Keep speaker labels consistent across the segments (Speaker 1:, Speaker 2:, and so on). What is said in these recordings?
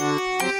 Speaker 1: Música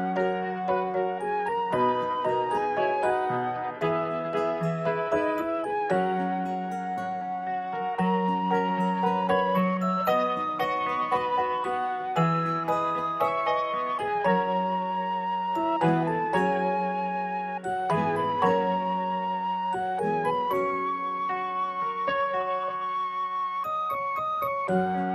Speaker 1: Thank you.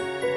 Speaker 1: thank you